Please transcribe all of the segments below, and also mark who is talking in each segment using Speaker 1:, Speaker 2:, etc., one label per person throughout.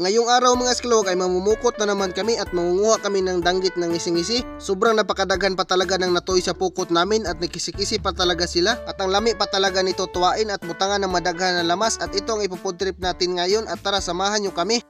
Speaker 1: Ngayong araw mga sklog ay mamumukot na naman kami at mangunguha kami ng danggit ng ngisi-ngisi. Sobrang napakadaghan pa talaga ng natoy sa pukot namin at nakisi-kisi pa talaga sila. At ang lami pa talaga nito tuwain at butangan ng madaghan na lamas at ito ang ipofood trip natin ngayon at tara samahan nyo kami.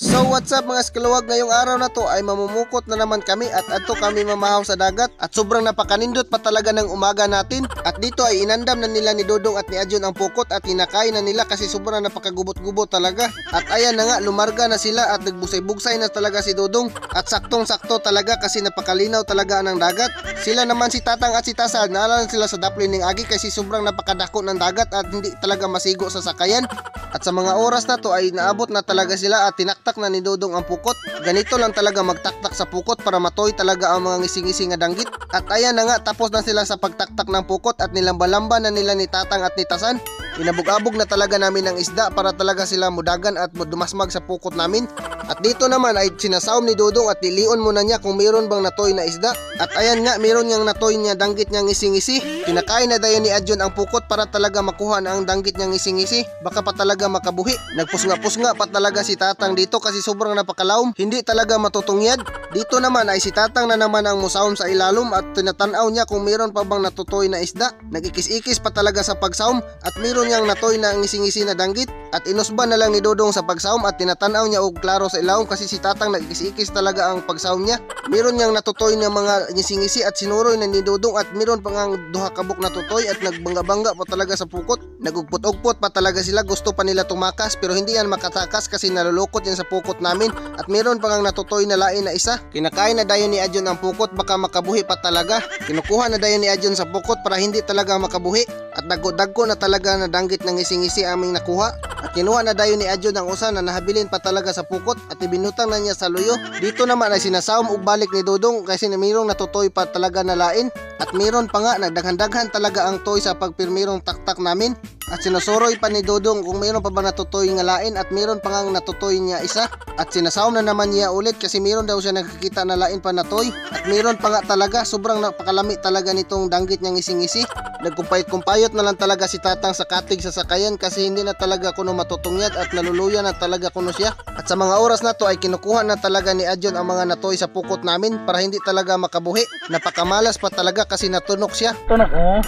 Speaker 1: So what's up mga skalawag ngayong araw na to ay mamumukot na naman kami at ato kami mamahaw sa dagat at sobrang napakanindot pa talaga ng umaga natin. At dito ay inandam na nila ni Dodong at ni Adjon ang pukot at hinakain na nila kasi sobrang napakagubot-gubot talaga. At ayan na nga lumarga na sila at nagbugsay-bugsay na talaga si Dodong. At saktong-sakto talaga kasi napakalinaw talaga ng dagat. Sila naman si Tatang at si Tasad naalala sila sa daplin ng Agi kasi sobrang napakadako ng dagat at hindi talaga masigo sa sakayan at sa mga oras na to ay naabot na talaga sila at tinaktak na ni Dodong ang pukot. Ganito lang talaga magtaktak sa pukot para matoy talaga ang mga ngising-ngising nga danggit. At ayan na nga tapos na sila sa pagtaktak ng pukot at nilambalamba na nila ni Tatang at ni Tasan. Inabog-abog na talaga namin ang isda para talaga sila mudagan at dumasmag sa pukot namin. At dito naman ay sinasaom ni Dodong at nilion muna niya kung mayroon bang natoy na isda. At ayan nga, mayroon niyang natoy niya danggit niya ngisi-ngisi. Kinakain na dayon ni Adjon ang pukot para talaga makuha na ang danggit niya ngisi-ngisi. Baka pa talaga makabuhi. Nagpusnga-pusnga pa talaga si Tatang dito kasi sobrang napakalaom. Hindi talaga matutungyad. Dito naman ay si Tatang na naman ang musaom sa ilalom at tinatanaw niya kung mayroon pa bang natutoy na isda. Nagikis-ikis pa talaga sa pagsaom at mayroon niyang natoy na ngisi-ngisi na danggit. At inusban na lang ni Dodong sa pagsaom at tinatanaw niya og klaro sa ilawom kasi si Tatang nagikis-ikis talaga ang pagsaom niya. Meron niyang natutoy na mga ngisi-ngisi at sinuroy na ni Dodong at meron pa ngang duha kabuk na tutoy at nagbangga-bangga pa talaga sa pukot. Nagugpot-ugpot pa talaga sila gusto pa nila tumakas pero hindi yan makatakas kasi nalulukot yan sa pukot namin at meron pa ngang natutoy na lain na isa. Kinakain na dayon ni Adjon ang pukot baka makabuhi pa talaga. Kinukuha na dayon ni Adjon sa pukot para hindi talaga makabuhi at dagko-dagko na talaga na danggit ng ngisi-ngisi aming nakuha. Kinuha na dayon ni Adjon ang usa na nahabilin pa talaga sa pukot at ibinutang na niya sa luyo. Dito naman ay sinasaom og balik ni Dodong kasi mayroong natutoy pa talaga na lain at mayroon pa nga nagdaghan-daghan talaga ang toy sa pagpirmirong taktak namin. At sinusuroy pa ni Dodong kung mayroon pa ba natutoy nga lain at mayroon pa nga natutoy niya isa. At sinasaom na naman niya ulit kasi mayroon daw siya nakikita na lain pa na toy. At mayroon pa nga talaga sobrang napakalami talaga nitong danggit niyang ising-isi. Nagkumpayot-kumpayot na lang talaga si Tatang sa katig sa sakayan kasi hindi na talaga kuno matutungyad at naluluya na talaga kuno siya. At sa mga oras na to ay kinukuha na talaga ni Adjon ang mga natoy sa pukot namin para hindi talaga makabuhi. Napakamalas pa talaga kasi natunok siya.
Speaker 2: Tunog oh.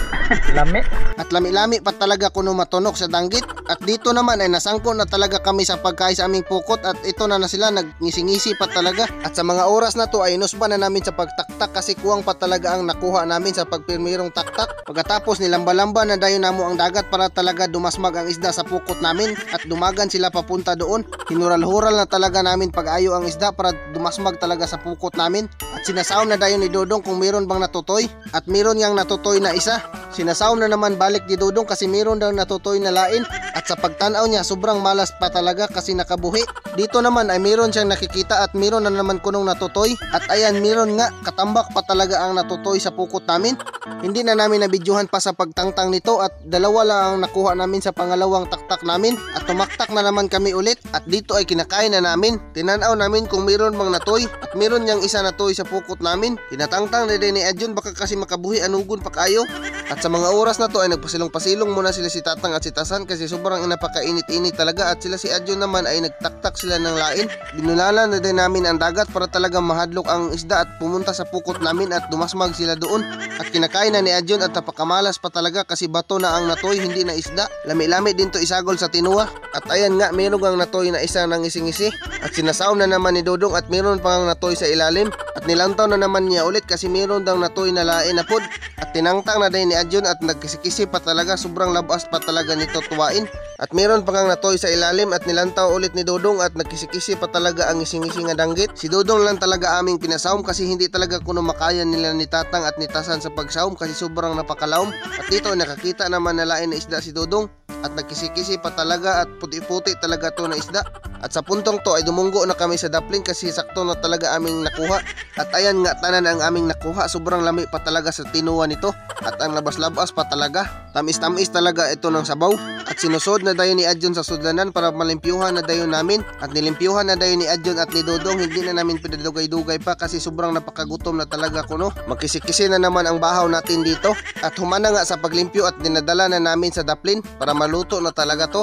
Speaker 2: Lami.
Speaker 1: At lami-lami pa talaga kuno matunok sa danggit. At dito naman ay nasangko na talaga kami sa pagkain sa aming pukot at ito na na sila nagngisi-ngisi pa talaga. At sa mga oras na to ay inusba na namin sa pagtaktak kasi kuwang pa talaga ang nakuha namin sa pagpirmirong taktak. Pagkatapos nilamba-lamba na dayon namo ang dagat para talaga dumasmag ang isda sa pukot namin at dumagan sila papunta doon. Hinural-hural na talaga namin pag-ayo ang isda para dumasmag talaga sa pukot namin. At sinasaom na dayon ni Dodong kung meron bang natutoy at meron yang natutoy na isa. Sinasaom na naman balik ni Dodong kasi meron daw natutoy na lain at sa pagtanaw niya sobrang malas pa talaga kasi nakabuhi. Dito naman ay meron siyang nakikita at meron na naman kunong natutoy at ayan meron nga katambak pa talaga ang natutoy sa pukot namin. Hindi na namin nabidyohan pa sa pagtangtang nito at dalawa lang ang nakuha namin sa pangalawang taktak namin at tumaktak na naman kami ulit at dito ay kinakain na namin. Tinanaw namin kung meron bang natoy at meron niyang isa natoy sa pukot namin. Tinatangtang na din ni Adjon baka kasi makabuhi anugon pa kayo. At sa mga oras na to ay nagpasilong-pasilong muna sila si Tatang at si Tasan kasi sobrang napakainit-init talaga at sila si Adjon naman ay nagtaktak sila ng lain. Binulala na din namin ang dagat para talagang mahadlok ang isda at pumunta sa pukot namin at dumasmag sila doon. At kinakain na ni Adjon at napakamalas pa talaga kasi bato na ang natoy hindi na isda. Lami-lami din to isagol sa tinuwa. At ayan nga meron ang natoy na isa ng ising-isi. At sinasaom na naman ni Dodong at meron pang natoy sa ilalim. At nilantaw na naman niya ulit kasi meron daw natoy na lain na pod. At tinangtang na din ni Adjon at nagkisikisi pa talaga sobrang labas pa talaga nito tuwain. At meron pa ngang natoy sa ilalim at nilantaw ulit ni Dodong at nagkisikisi pa talaga ang ising-isi nga danggit. Si Dodong lang talaga aming pinasaom kasi hindi talaga kuno makaya nila ni Tatang at ni Tasan sa pagsaom kasi sobrang napakalaom. At dito nakakita naman na lain na isda si Dodong at nagkisi-kisi pa talaga at puti-puti talaga to na isda. At sa puntong to ay dumunggo na kami sa daplin kasi sakto na talaga aming nakuha. At ayan nga tanan ang aming nakuha. Sobrang lami pa talaga sa tinuwa nito. At ang labas-labas pa talaga. Tamis-tamis talaga ito ng sabaw. At sinusod na dayon ni Adjon sa sudlanan para malimpyuhan na dayon namin. At nilimpyuhan na dayon ni Adjon at ni Dodong. Hindi na namin pinadugay-dugay pa kasi sobrang napakagutom na talaga kuno. Magkisi-kisi na naman ang bahaw natin dito. At humana nga sa paglimpyo at dinadala na namin sa daplin para maluto na talaga to.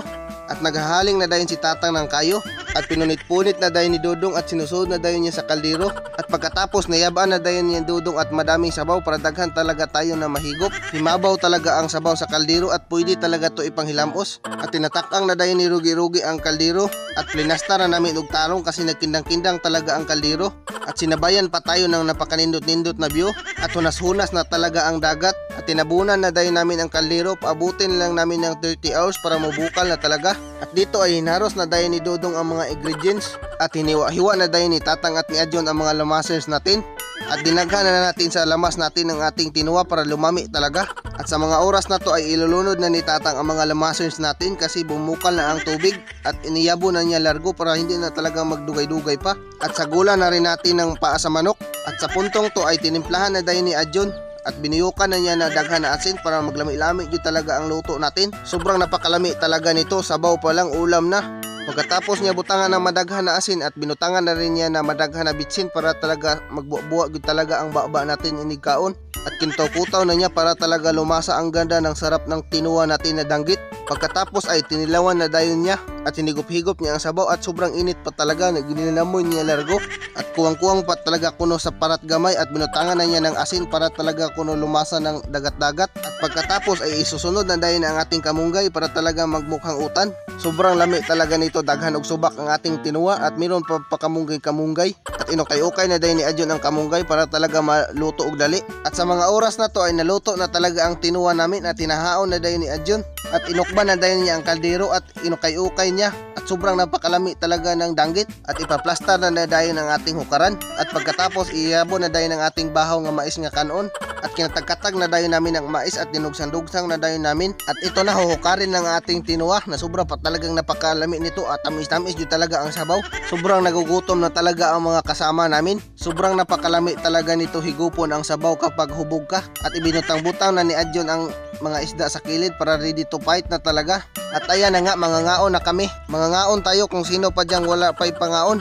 Speaker 1: At naghahaling na dayon si tatang ng kayo at pinunit-punit na dayon ni Dudong at sinusunod na dayon niya sa kaldero. At pagkatapos nayabaan na dayon niya Dudong at madaming sabaw para daghan talaga tayo na mahigop. Himabaw talaga ang sabaw sa kaldero at pwede talaga to ipanghilamos. At tinatakang na dayon ni Rugi-Rugi ang kaldero. At plinasta na namin og tarong kasi nagkindang-kindang talaga ang kaldero. At sinabayan pa tayo ng napakanindot-nindot na view. At hunas-hunas na talaga ang dagat. At tinabunan na dayon namin ang kaldero. Paabutin lang namin ng 30 hours para mabukal na talaga at dito ay hinaros na dayon ni Dodong ang mga ingredients at hiniwa-hiwa na dayon ni Tatang at ni Adjon ang mga lamasers natin at dinaghan na natin sa lamas natin ang ating tinuwa para lumami talaga. At sa mga oras na to ay ilulunod na ni Tatang ang mga lamasers natin kasi bumukal na ang tubig at iniyabo na niya largo para hindi na talaga magdugay-dugay pa. At sa gula na rin natin ng paa sa manok. At sa puntong to ay tinimplahan na dahil ni Adjon at biniyukan na niya na daghan na asin para maglami-lami yun talaga ang luto natin. Sobrang napakalami talaga nito, sabaw pa lang ulam na. Pagkatapos niya butangan ng madaghan na asin at binutangan na rin niya na madaghan na bitsin para talaga magbuwa yun talaga ang baba natin inigkaon. At kintaw-putaw na niya para talaga lumasa ang ganda ng sarap ng tinuwa natin na danggit. Pagkatapos ay tinilawan na dayon niya at hinigop-higop niya ang sabaw at sobrang init pa talaga na gininamoy niya largo at kuwang-kuwang pa talaga kuno sa parat gamay at binutangan na niya ng asin para talaga kuno lumasa ng dagat-dagat at pagkatapos ay isusunod na dayon ang ating kamunggay para talaga magmukhang utan sobrang lami talaga nito. Daghan og subak ang ating tinuwa at meron pa pakamunggay-kamunggay. At inukay-ukay na dayon ni Adjon ang kamunggay para talaga maluto og dali. At sa mga oras na to ay naluto na talaga ang tinuwa namin at tinahaon na dayon ni Adjon at inukban na dayon niya ang kaldero at inukay-ukay niya. At sobrang napakalami talaga ng danggit. At ipaplastar na na dayon ang ating hukaran. At pagkatapos iyabo na dayon ang ating bahaw nga mais nga kanon. At kinatagkatag na dayon namin ang mais at dinugsan-dugsang na dayon namin. At ito na huhukarin ng ating tinuwa na sobra pa talagang napakalami nito. At tamis-tamis yun talaga ang sabaw. Sobrang nagugutom na talaga ang mga kasama namin. Sobrang napakalami talaga nito higupon ang sabaw kapag hubog ka. At ibinutang-butang na ni Adjon ang mga isda sa kilid para ready to fight na talaga at ayan na nga mga ngaon na kami mga ngaon tayo kung sino pa diyang wala pa'y pangaon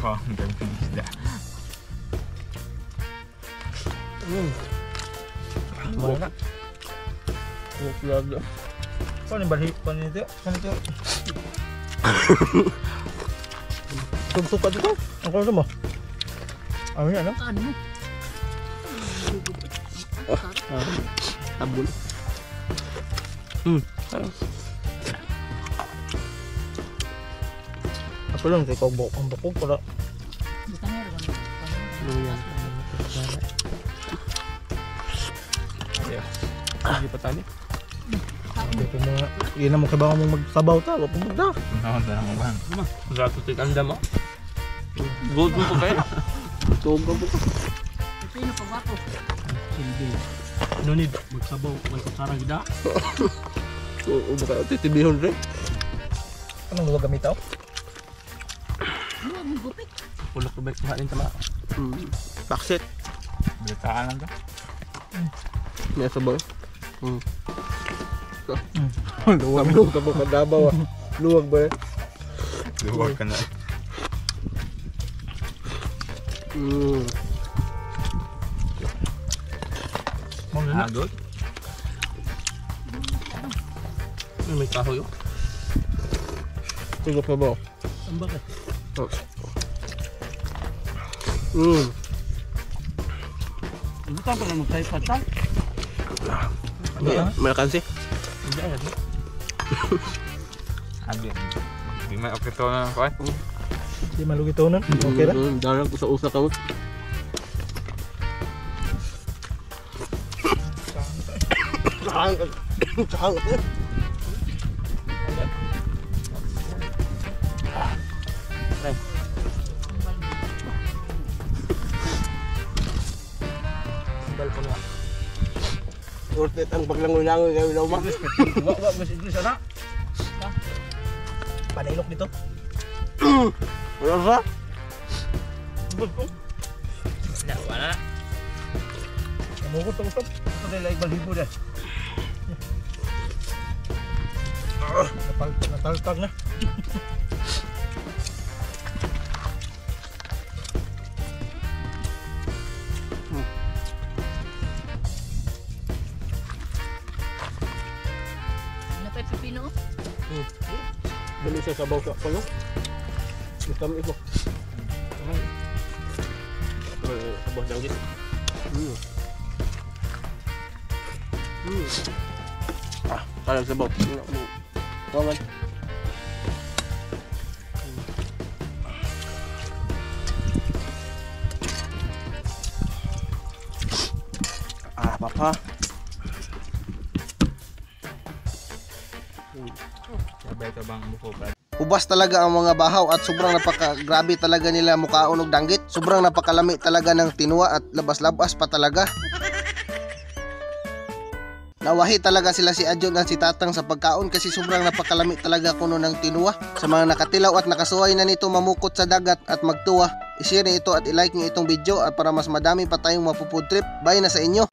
Speaker 3: Kong dan isda.
Speaker 2: Mana? Oh, keluarga. Kau ni balik kau ni tu, kau ni tu. Suka tu kau? Kau semua? Ah, ni ano?
Speaker 4: Ano?
Speaker 1: tabul
Speaker 2: Apa lang kay kau bawa ang bakog para
Speaker 4: Butang meron ba?
Speaker 2: hindi pa tali. Dito mga iyan mo kailangan mong magsabaw ta, wa pud da.
Speaker 3: Naon na mo bang?
Speaker 2: Sa to tik anda mo. Gold mo pa kayo.
Speaker 1: tubo po
Speaker 4: Sino pa wapo?
Speaker 2: Hindi. No need magsabaw, may kutsara gida.
Speaker 1: o baka titibihon rin
Speaker 2: Anong luwag gamitaw?
Speaker 4: Ano ang gupit?
Speaker 2: Ulok ko ba kuhanin tama.
Speaker 1: hmm. baksit
Speaker 3: Balitaan lang to.
Speaker 1: may sabaw hmm.
Speaker 2: Luwag.
Speaker 1: Kablo ka po kadabaw ah. Luwag ba eh?
Speaker 3: Luwag ka na.
Speaker 1: Mm.
Speaker 2: Mong na.
Speaker 3: Agod.
Speaker 2: May kahoy yo.
Speaker 1: Tingop na ba?
Speaker 2: Ang bakit?
Speaker 1: Mm.
Speaker 2: Hindi ka pa na mag-type pa ta.
Speaker 1: Yeah. May kansi?
Speaker 2: Hindi ay.
Speaker 3: Agod. Di man okay to na ko.
Speaker 2: Di malugi to nun. Okay ra.
Speaker 1: Mm, darang ko sa usa ka mo. Saan ka? Saan ka?
Speaker 2: Bal ko na.
Speaker 1: Worth it ang paglangoy-langoy kayo daw ma.
Speaker 2: Wa wa mas English ana. Padailok dito.
Speaker 1: Wala sa?
Speaker 2: Na wala. Amukot to usap. Ito dahil ay balhibo deh. Napal nataltag na.
Speaker 4: Napay pipino?
Speaker 1: sa sabaw ka pa no. Gusto mo ito. Sabaw danggit. Mm. Mm. Ah, parang sabaw. Tuwangan. Ah, papa.
Speaker 3: Sabay ka bang buko pa?
Speaker 1: Hubas talaga ang mga bahaw at sobrang napaka-grabe talaga nila mukhaon og danggit. Sobrang napakalami talaga ng tinuwa at labas-labas pa talaga. Nawahi talaga sila si Adjon at si Tatang sa pagkaon kasi sobrang napakalami talaga kuno ng tinuwa. Sa mga nakatilaw at nakasuway na nito mamukot sa dagat at magtuwa, niyo ito at ilike niyo itong video at para mas madami pa tayong mapupud trip. Bye na sa inyo!